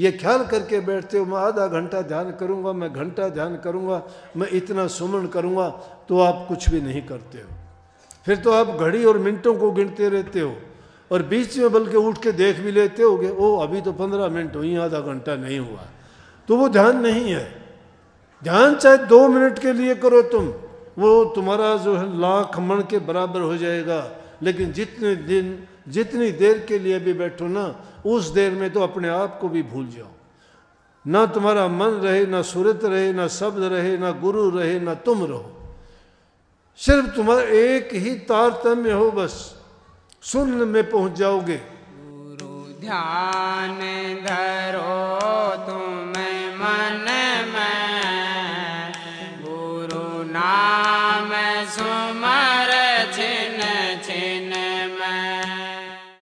ये ख्याल करके बैठते हो, मैं आधा घंटा ध्यान करूँगा, मैं घंटा ध्यान करूँगा, मैं इतना सुमन करूँगा तो आप कुछ भी नहीं करते हो। फिर तो आप घड़ी और मिनटों को गिनते रहते हो और बीच में बल्कि उठ के देख भी लेते होगे, ओ, अभी तो पंद्रह मिनट हुई, आधा घंटा नहीं हुआ। तो वो ध्यान नहीं है। ध्यान चाहे दो मिनट के लिए करो तुम, वो तुम्हारा जो है लाख मन के बराबर हो जाएगा। लेकिन जितने दिन, जितनी देर के लिए भी बैठो ना, उस देर में तो अपने आप को भी भूल जाओ। ना तुम्हारा मन रहे, ना सूरत रहे, ना शब्द रहे, ना गुरु रहे, ना तुम रहो। सिर्फ़ तुम्हारा एक ही तारतम्य हो बस। सुन में पहुँच जाओगे। ध्यान धरो तुम मन में। गुरु नाम सुमा